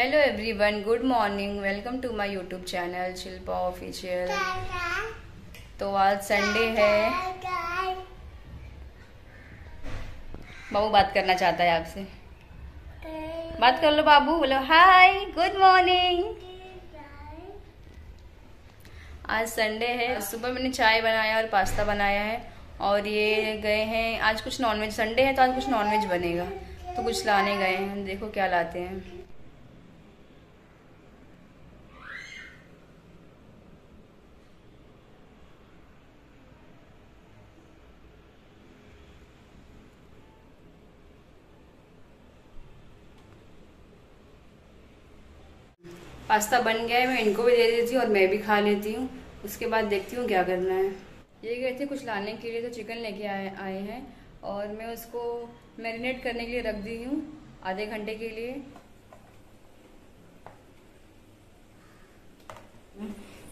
Hello everyone good morning welcome to my YouTube channel Shilpa official तो आज Sunday है। बाबू बात करना चाहता है आपसे। बात कर लो बाबू, बोलो हाय गुड मॉर्निंग आज संडे है। सुबह मैंने चाय बनाया और पास्ता बनाया है और ये गए हैं। आज कुछ नॉनवेज संडे है तो आज कुछ नॉनवेज बनेगा। तो कुछ लाने गए हैं। देखो क्या लाते हैं। पास्ता बन गया है, मैं इनको भी दे देती हूँ और मैं भी खा लेती हूँ। उसके बाद देखती हूँ क्या करना है। ये गए थे कुछ लाने के लिए तो चिकन लेके आए आए हैं। और मैं उसको मैरिनेट करने के लिए रख दी हूँ, आधे घंटे के लिए।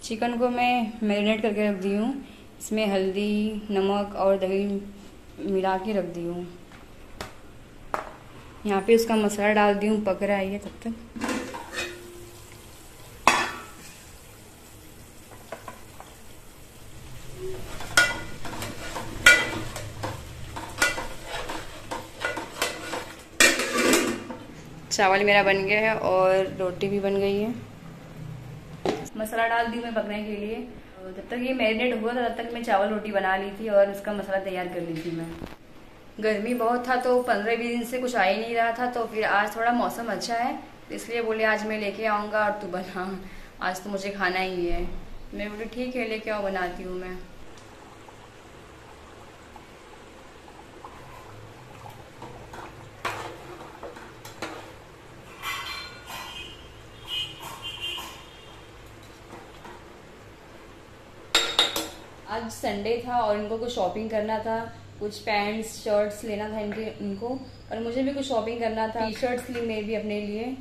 चिकन को मैं मैरिनेट करके रख दी हूँ। इसमें हल्दी, नमक और दही मिला के रख दी हूँ। यहाँ पे उसका मसाला डाल दी हूँ, पक रहा है तब तक। चावल मेरा बन गया है और रोटी भी बन गई है। मसाला डाल दी मैं पकने के लिए। जब तक ये मैरिनेट हुआ था, तब तक मैं चावल रोटी बना ली थी और उसका मसाला तैयार कर ली थी मैं। गर्मी बहुत था तो पंद्रह बीस दिन से कुछ आ ही नहीं रहा था तो फिर आज थोड़ा मौसम अच्छा है इसलिए बोले आज मैं लेके आऊँगा और तू बना। आज तो मुझे खाना ही है। मैं बोली, ठीक है, लेके आओ, बनाती हूँ मैं। आज संडे था और इनको कुछ शॉपिंग करना था, कुछ पैंट्स शर्ट्स लेना था इनके, इनको। और मुझे भी कुछ शॉपिंग करना था टी शर्ट्स ली मैं भी अपने लिए।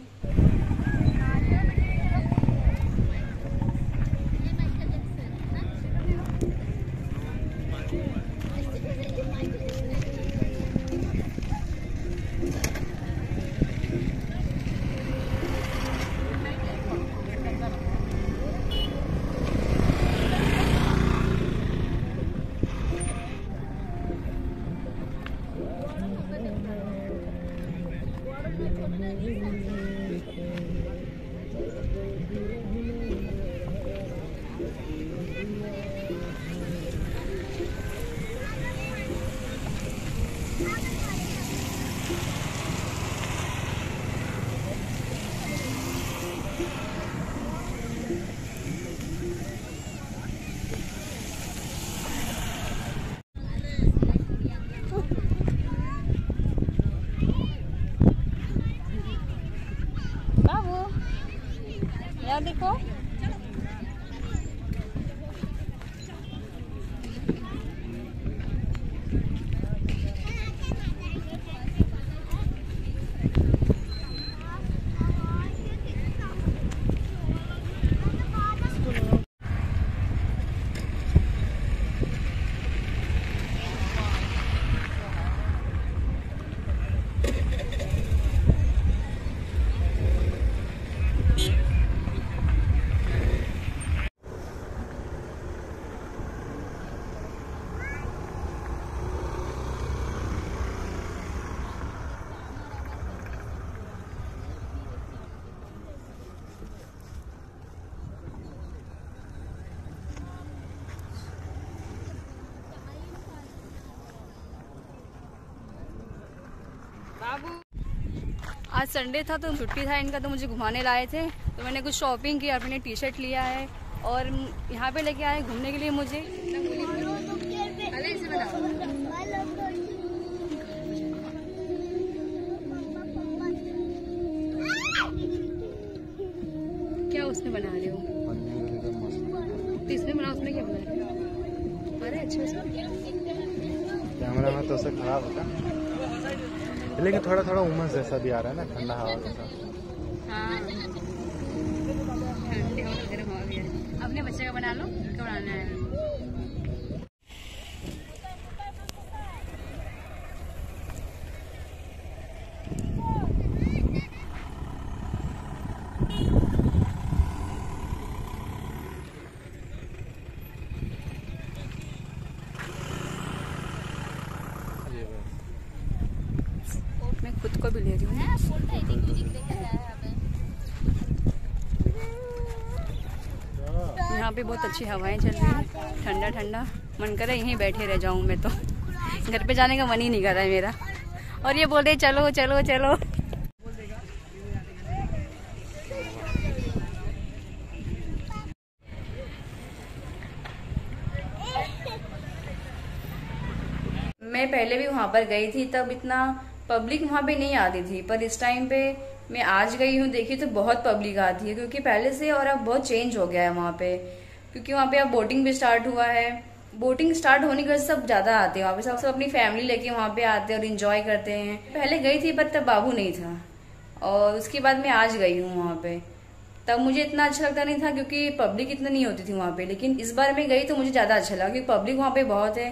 Michael? आज संडे था तो छुट्टी था इनका तो मुझे घुमाने लाए थे। तो मैंने कुछ शॉपिंग की अपने टी शर्ट लिया है और यहाँ पे लेके आए घूमने के लिए मुझे। क्या उसमें बना रहे हो? तो इसमें बना उसमें क्या बना रहे हो? अरे अच्छा। कैमरा में तो उसे खराब होता। लेकिन थोड़ा थोड़ा उमस जैसा भी आ रहा है ना, ठंडा हवा जैसा हाँ। अपने बच्चे का बना लो बनाना है। ले रही हूँ। यहाँ पे। बहुत अच्छी हवाएँ चल रही हैं। ठंडा ठंडा। मन कर रहा है यहीं बैठे रह जाऊँ मैं तो। घर पे जाने का मन ही नहीं कर रहा है मेरा। और ये बोल रहे चलो चलो चलो। मैं पहले भी वहाँ पर गई थी तब इतना पब्लिक वहाँ पे नहीं आती थी, पर इस टाइम पे मैं आज गई हूँ, देखी तो बहुत पब्लिक आती है, क्योंकि पहले से और अब बहुत चेंज हो गया है वहाँ पे। क्योंकि वहाँ पे अब बोटिंग भी स्टार्ट हुआ है। बोटिंग स्टार्ट होने के सब ज़्यादा आते हैं वहाँ पे, सब सब अपनी फैमिली लेके वहाँ पे आते हैं और इन्जॉय करते हैं। पहले गई थी, पर तब बाबू नहीं था। और उसके बाद मैं आज गई हूँ वहाँ पे। तब मुझे इतना अच्छा लगता नहीं था, क्योंकि पब्लिक इतना नहीं होती थी वहाँ पे। लेकिन इस बार मैं गई तो मुझे ज़्यादा अच्छा लगा, क्योंकि पब्लिक वहाँ पे बहुत है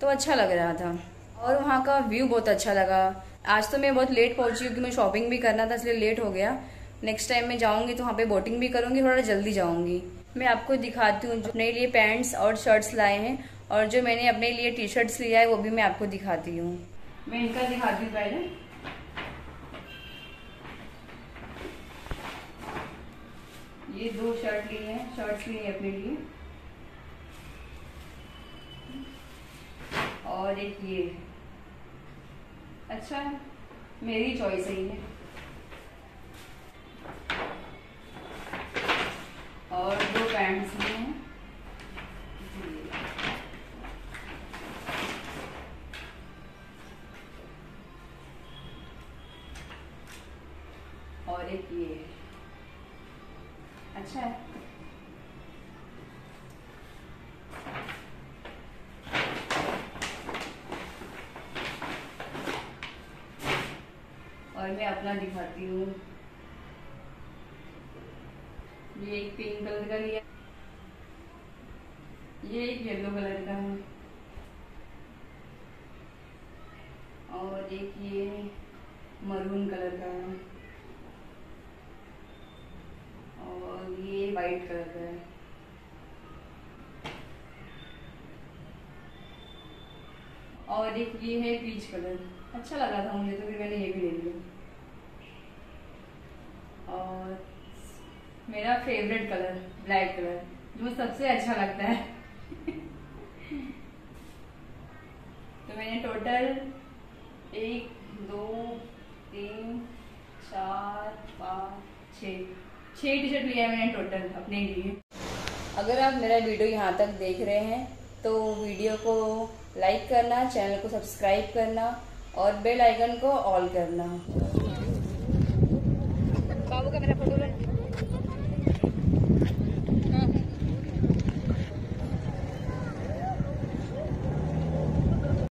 तो अच्छा लग रहा था। और वहाँ का व्यू बहुत अच्छा लगा। आज तो मैं बहुत लेट पहुँची क्योंकि मैं शॉपिंग भी करना था, इसलिए लेट हो गया। नेक्स्ट टाइम मैं जाऊँगी तो वहाँ पे बोटिंग भी करूँगी, थोड़ा जल्दी जाऊँगी। मैं आपको दिखाती हूँ जो अपने लिए पैंट्स और शर्ट्स लाए हैं और जो मैंने अपने लिए टी शर्ट्स लिया है, वो भी मैं आपको दिखाती हूँ। मैं इनका दिखाती हूँ पहले। ये दो शर्ट लिए हैं शर्ट्स लिए हैं अपने लिए। और एक ये अच्छा है मेरी चॉइस है और दो पैंट्स लिए हैं। और एक ये। अच्छा है मैं अपना दिखाती हूँ। ये एक पिंक कलर का लिया। ये एक येलो कलर का है। और एक ये मरून कलर का है। और ये वाइट कलर का है। और एक ये है पीच कलर अच्छा लगा था मुझे तो फिर मैंने ये भी ले लिया और मेरा फेवरेट कलर ब्लैक कलर जो मुझे सबसे अच्छा लगता है। तो मैंने टोटल एक दो तीन चार पाँच छ छः टी शर्ट लिया है मैंने टोटल अपने लिए। अगर आप मेरा वीडियो यहाँ तक देख रहे हैं तो वीडियो को लाइक करना चैनल को सब्सक्राइब करना और बेल आइकन को ऑल करना। बाबू का मेरा फ़ोटो